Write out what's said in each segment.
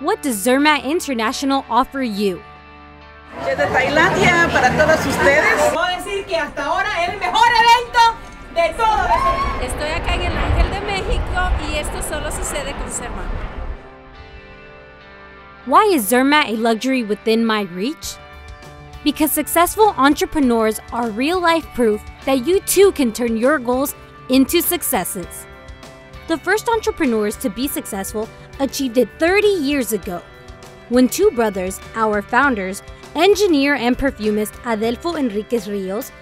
What does Zermat International offer you? Desde Tailandia para todos ustedes. Puedo decir que hasta ahora es el mejor evento de todos. Estoy acá en el Ángel de México y esto solo sucede con Zermat. Why is Zermat a luxury within my reach? Because successful entrepreneurs are real life proof that you too can turn your goals into successes. The first entrepreneurs to be successful achieved it 30 years ago when two brothers, our founders, engineer and perfumist Adelfo Enriquez Rios,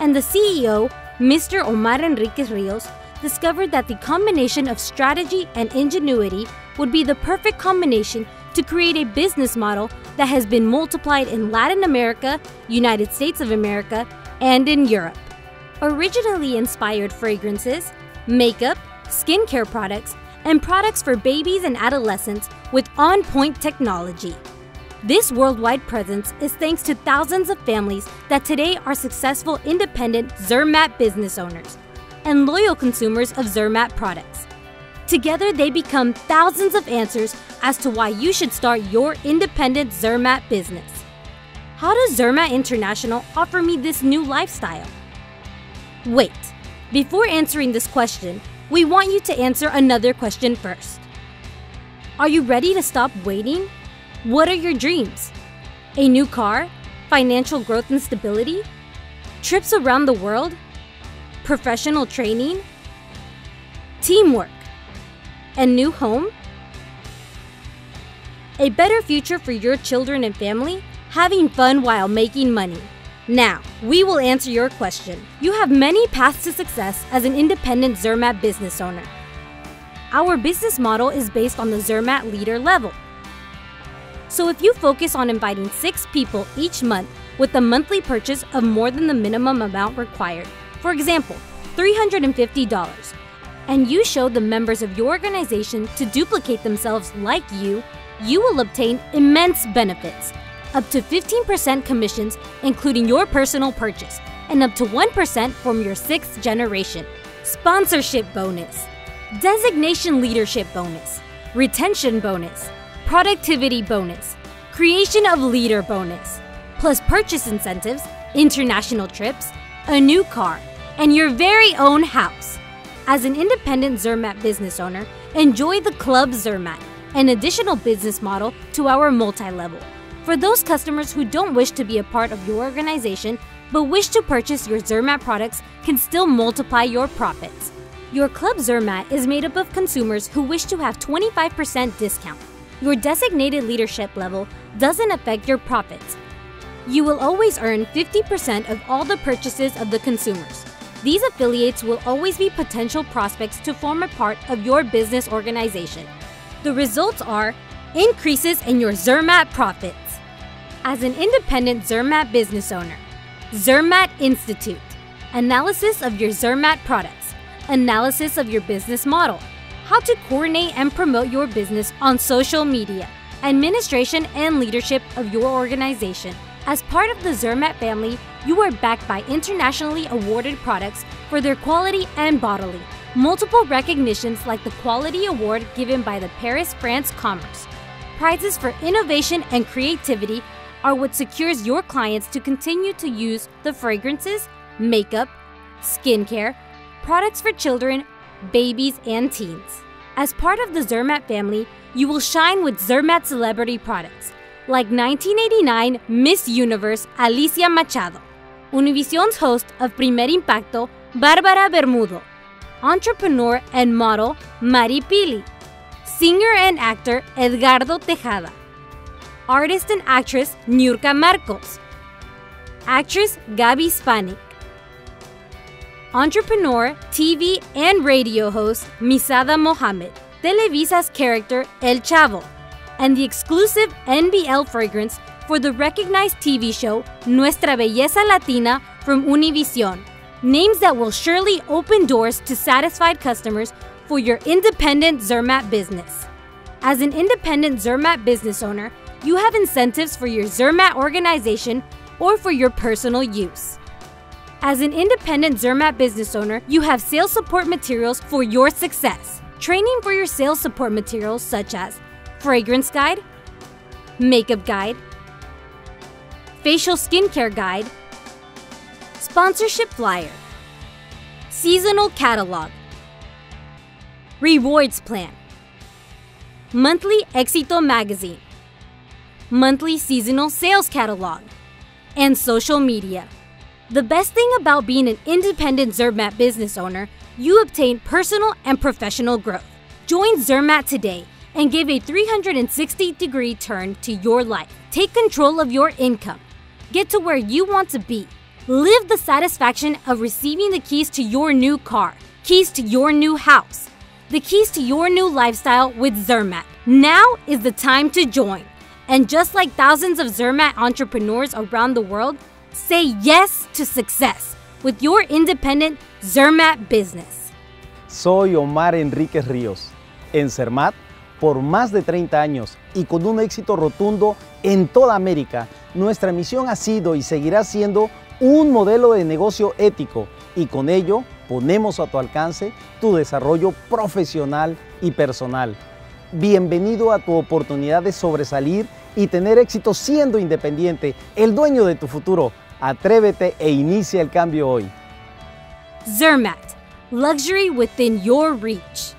and the CEO, Mr. Omar Enriquez Rios, discovered that the combination of strategy and ingenuity would be the perfect combination to create a business model that has been multiplied in Latin America, United States of America, and in Europe. Originally inspired fragrances, makeup, skincare products, and products for babies and adolescents with on point technology. This worldwide presence is thanks to thousands of families that today are successful independent Zermat business owners and loyal consumers of Zermat products. Together, they become thousands of answers as to why you should start your independent Zermat business. How does Zermat International offer me this new lifestyle? Wait, before answering this question, we want you to answer another question first. Are you ready to stop waiting? What are your dreams? A new car? Financial growth and stability? Trips around the world? Professional training? Teamwork? A new home? A better future for your children and family? Having fun while making money. Now, we will answer your question. You have many paths to success as an independent Zermat business owner. Our business model is based on the Zermat leader level. So if you focus on inviting six people each month with a monthly purchase of more than the minimum amount required, for example, $350, and you show the members of your organization to duplicate themselves like you, you will obtain immense benefits up to 15% commissions, including your personal purchase, and up to 1% from your sixth generation. Sponsorship bonus, designation leadership bonus, retention bonus, productivity bonus, creation of leader bonus, plus purchase incentives, international trips, a new car, and your very own house. As an independent Zermat business owner, enjoy the Club Zermat, an additional business model to our multi level. For those customers who don't wish to be a part of your organization but wish to purchase your Zermat products can still multiply your profits. Your Club Zermat is made up of consumers who wish to have 25% discount. Your designated leadership level doesn't affect your profits. You will always earn 50% of all the purchases of the consumers. These affiliates will always be potential prospects to form a part of your business organization. The results are increases in your Zermat profits. As an independent Zermat business owner, Zermat Institute, analysis of your Zermat products, analysis of your business model, how to coordinate and promote your business on social media, administration and leadership of your organization. As part of the Zermat family, you are backed by internationally awarded products for their quality and bottling. Multiple recognitions like the Quality Award given by the Paris France Commerce. Prizes for innovation and creativity are what secures your clients to continue to use the fragrances, makeup, skincare, products for children, babies, and teens. As part of the Zermat family, you will shine with Zermat celebrity products, like 1989 Miss Universe Alicia Machado, Univision's host of Primer Impacto, Bárbara Bermudo, entrepreneur and model Maripily, singer and actor Edgardo Tejada, artist and actress Niurka Marcos, actress Gaby Spanic, entrepreneur, TV, and radio host Misada Mohamed, Televisa's character El Chavo, and the exclusive NBL fragrance for the recognized TV show Nuestra Belleza Latina from Univision. Names that will surely open doors to satisfied customers for your independent Zermat business. As an independent Zermat business owner, you have incentives for your Zermat organization or for your personal use. As an independent Zermat business owner, you have sales support materials for your success. Training for your sales support materials such as fragrance guide, makeup guide, facial skincare guide, sponsorship flyer, seasonal catalog, rewards plan, monthly Éxito magazine, monthly seasonal sales catalog, and social media. The best thing about being an independent Zermat business owner, you obtain personal and professional growth. Join Zermat today and give a 360 degree turn to your life. Take control of your income. Get to where you want to be. Live the satisfaction of receiving the keys to your new car, keys to your new house, the keys to your new lifestyle with Zermat. Now is the time to join. And just like thousands of Zermatt entrepreneurs around the world, say yes to success with your independent Zermatt business. Soy Omar Enríquez Ríos. En Zermatt, por más de 30 años y con un éxito rotundo en toda América, nuestra misión ha sido y seguirá siendo un modelo de negocio ético y con ello ponemos a tu alcance tu desarrollo profesional y personal. Bienvenido a tu oportunidad de sobresalir y tener éxito siendo independiente, el dueño de tu futuro. Atrévete e inicia el cambio hoy. Zermatt, luxury within your reach.